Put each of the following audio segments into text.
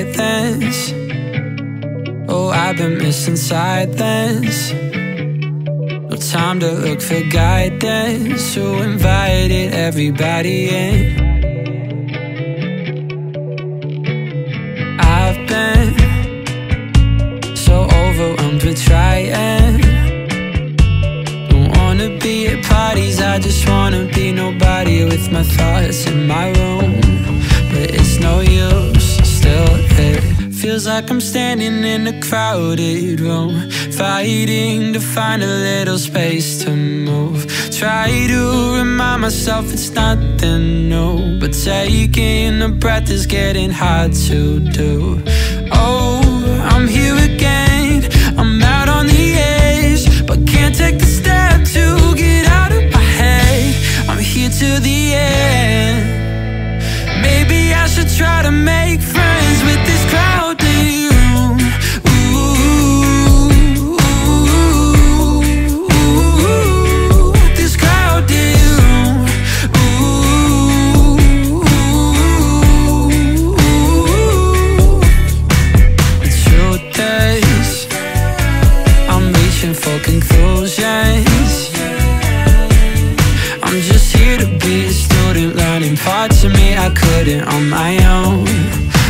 silence. Oh, I've been missing silence. No time to look for guidance. Who invited everybody in? I've been so overwhelmed with trying. Don't wanna be at parties, I just wanna be nobody with my thoughts in my room. Feels like I'm standing in a crowded room, fighting to find a little space to move. Try to remind myself it's nothing new, but taking a breath is getting hard to do. Oh, I'm here again. I'm out on the edge, but can't take the step to get out of my head. I'm here to the end. Maybe I should try to make friends I'm for conclusions. I'm just here to be a student, learning parts of me I couldn't on my own.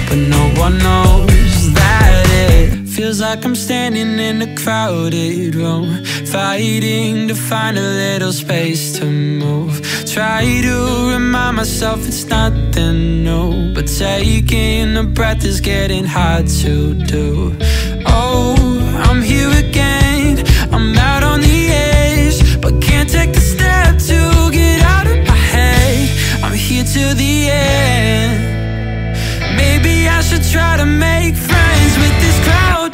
But no one knows that it feels like I'm standing in a crowded room, fighting to find a little space to move. Try to remind myself it's nothing new, but taking a breath is getting hard to do. End. Maybe I should try to make friends with this crowded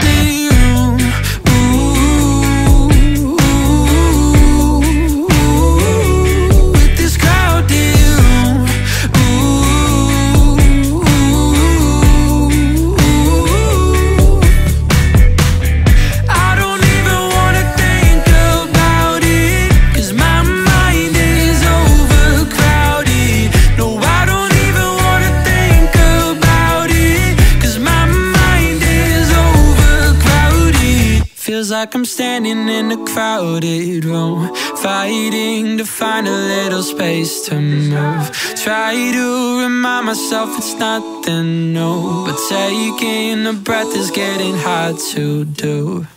like I'm standing in a crowded room, fighting to find a little space to move. Try to remind myself it's nothing new, but taking a breath is getting hard to do.